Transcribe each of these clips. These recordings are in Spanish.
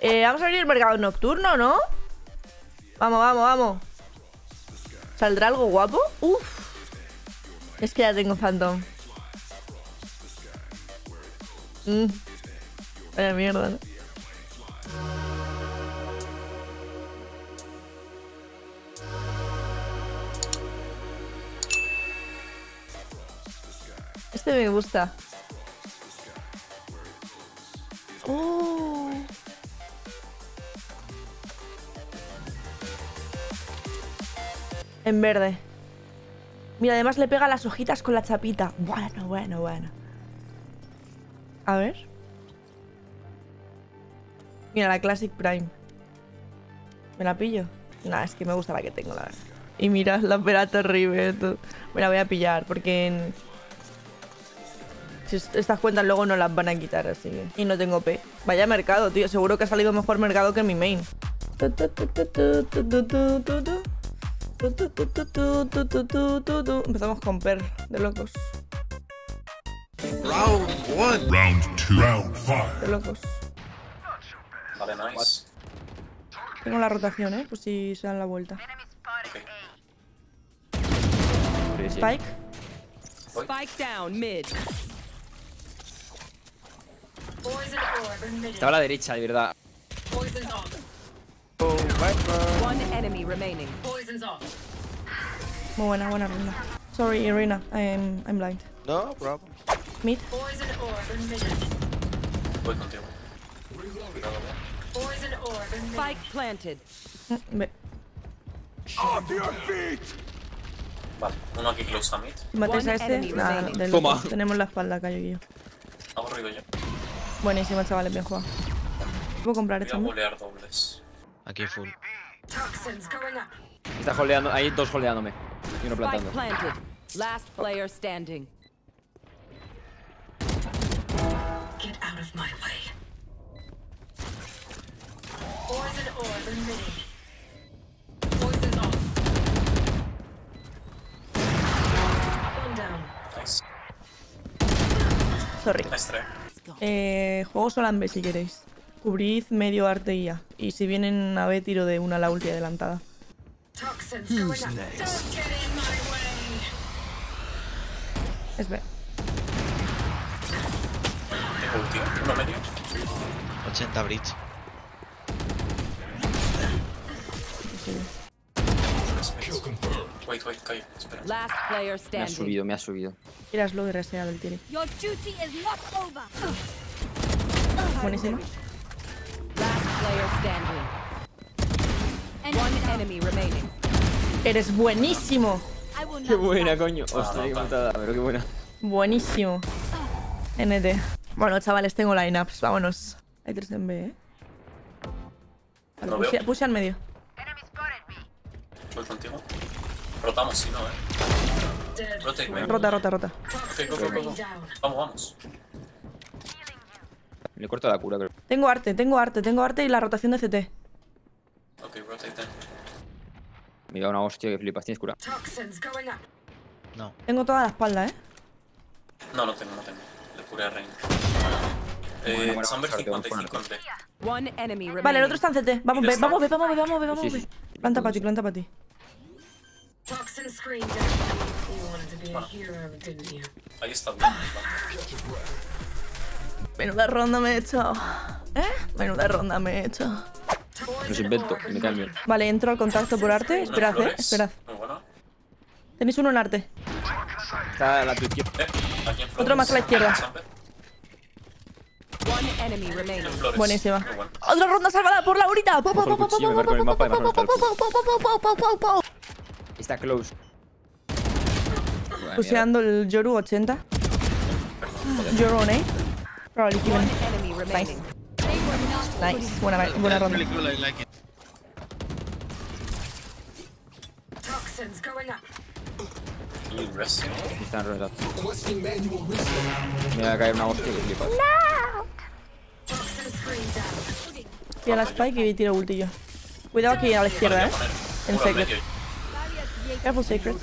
Eh, vamos a abrir el mercado nocturno, ¿no? Vamos, vamos, vamos. ¿Saldrá algo guapo? Uf. Es que ya tengo Phantom. Mm. Vaya mierda, ¿no? Este me gusta. En verde. Mira, además le pega las hojitas con la chapita. Bueno, bueno, bueno. A ver. Mira, la Classic Prime. ¿Me la pillo? Nah, es que me gusta la que tengo, la verdad. Y mira, la Operator Rivet. Me la voy a pillar porque... En... Si estas cuentas luego no las van a quitar, así. Y no tengo P. Vaya mercado, tío. Seguro que ha salido mejor mercado que mi main. Empezamos con Per, de locos. Round one. Round two. Round five. De locos. Vale, nice. Tengo la rotación, ¿eh? Por si se dan la vuelta. Spike. Spike down mid. Estaba a la derecha, de verdad. Off. One enemy remaining. Poison's off. Muy buena, buena ronda. Sorry, Irina. I'm, I'm blind. No problem. Mid. Poison orb emitted. Voy contigo. Poison orb emitted. Spike planted. Mm, Ve. Vale, uno aquí close a mid. Matáis a este, nada, Toma. Tenemos la espalda, callo yo. Hago ruido yo. Buenísimo, chavales, bien jugado. ¿Puedo comprar Voy esto? a no? bolear dobles. Aquí full. Toxins going up. Está holdeando, hay dos holdeándome. Y uno plantando. Last player standing. Get out of my way. Poison's off. One down. Nice. Sorry. Eh, juego B si queréis. Cubrid medio arte y ya. Y si vienen a B, tiro de una a la ulti adelantada. Toxins going up. Don't get in my way. Es B. Tengo ulti. Uno medio. 80 bridge. Wait, wait, callo. Espera. Last player Me ha subido, me ha subido. Tiras lo de reseado el tiri. Your duty is not over. Buenísimo. Last player standing. One enemy remaining. Eres buenísimo. Qué buena, coño. Hostia, qué putada, pero qué buena. Buenísimo. NT. Bueno, chavales, tengo lineups. Vámonos. Hay tres en B, ¿eh? Vale, pushe al medio. Voy contigo. Rotamos si no, eh. Rotate. Rota, rota, rota. Ok, go, go, go. Vamos, vamos. Le corto la cura, creo. Tengo arte, tengo arte, tengo arte y la rotación de CT. Ok, rotate then. Me da una hostia que flipas. ¿Tienes cura? Toxins going up. No. Tengo toda la espalda, ¿eh? No, no tengo, no tengo. Le curé a Rein. Eh, bueno, a 55 en B. One enemy remaining. Vale, el otro está en CT. Vamos, ¿Y ve, vamos, ve, vamos, ve, vamos, ve, vamos, Sí, vamos. sí. ve. Planta para ti, planta para ti. Toxin screen down. You wanted to be a hero, didn't you? Ahí está bien. Menuda ronda me he hecho. ¿Eh? Menuda ronda me he hecho. Los invento, me cambio. Vale, entro al contacto por arte. Esperad, eh. Esperad. Muy bueno. Tenéis uno en arte. Está a la tu izquierda. Eh. Otro más a la izquierda. Buenísima. Otra ronda salvada por Laurita. Po, po. Está close. Puseando el Yoru 80. Yoru on A. Probably remaining. Nice. Buena, buena ronda. Really cool, I like it. Toxins going up. Una hostia que flipas. La spike y tiro ulti yo. Cuidado aquí a la izquierda, eh. En secret. Careful secret.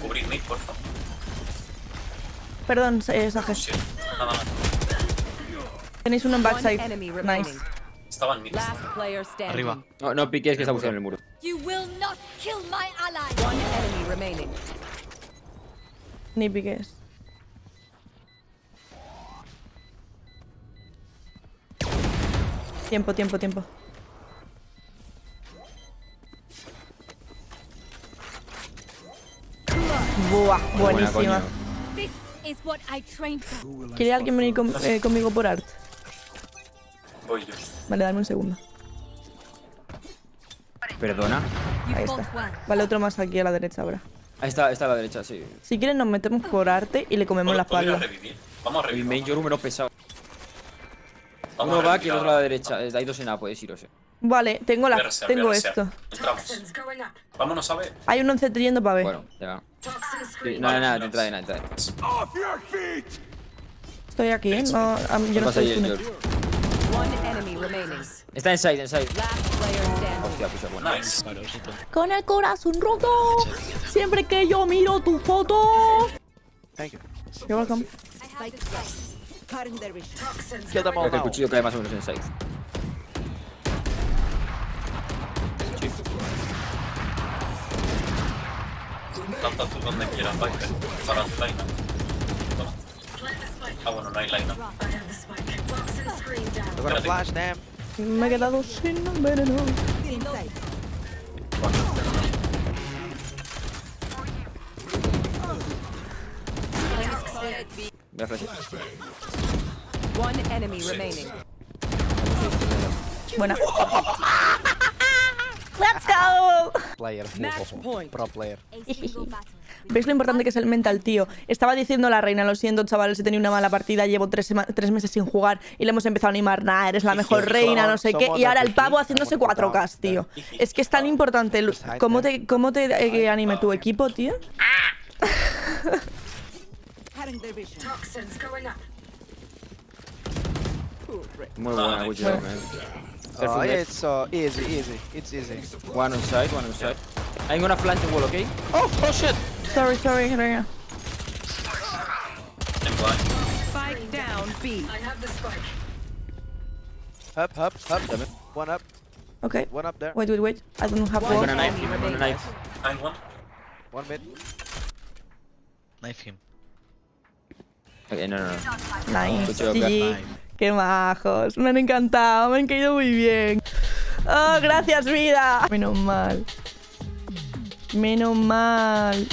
Perdón, eh, Sajes. Nada. Tenéis uno en backside. enemy Nice. remaining. Estaba en mid. Last player standing. Arriba. No, no piques que está buscando en el muro. You will not kill my ally. One enemy remaining. Ni piques. Tiempo, tiempo, tiempo. Buah, buenísima. coño. This is what I trained for. ¿Quiere alguien venir con- eh, conmigo por art? Voy yo. Vale, dame un segundo. Perdona. Ahí está. Vale, otro más aquí a la derecha ahora. Ahí está, está a la derecha, sí. Si quieren nos metemos por arte y le comemos la ¿Puedo ir a espalda. revivir? Vamos a El revivir. main yo número pesado. Vamos Uno va y el otro a la derecha. Eh, Hay dos en A, podéis iros. eh. Vale, tengo, la, tengo esto. Vámonos a ver. Hay un 11 yendo para B. Bueno, ya va. Sí, no, no, nada, entra de nada! Estoy aquí, ¿eh? No, a mí- yo no estoy Está en side, en side. Last player standing. Hostia, pues bueno. Nice. Con el corazón roto. Siempre que yo miro tu foto. Thank you. You're welcome. Creo que el cuchillo cae más o menos en side. Planta tú donde quieras, Viper. Para tu line. Ah, bueno, no hay line. They're gonna flash them. Me he quedado sin veneno. Voy a. One enemy remaining. Buena. Oh, Let's go. Player. Pro player. ¿Veis lo importante que es el mental, tío? Estaba diciendo la reina, lo siento, chavales, he tenido una mala partida, llevo tres, meses sin jugar y le hemos empezado a animar, nah, eres la mejor reina, no sé qué, y ahora el pavo haciéndose 4K, tío. Es que es tan importante el- cómo te, cómo te eh, anime tu equipo, tío. Muy buena. Oh, Careful left. it's uh, easy, easy. It's easy. One on side, one on side. I'm gonna flank the wall, okay? Oh, oh shit! Sorry, sorry, reina. Tengo line. Spike down B. I have the spike. Up, up, up. One up, Okay. one up there. Wait, wait, wait. I don't have I'm gonna knife him, I'm gonna knife. Line one. One mid. Knife him. Okay, no, no, no. Nice. Cuchillo, GG. Knife. Qué majos. Me han encantado, me han caído muy bien. Oh, gracias, vida. Menos mal. Menos mal.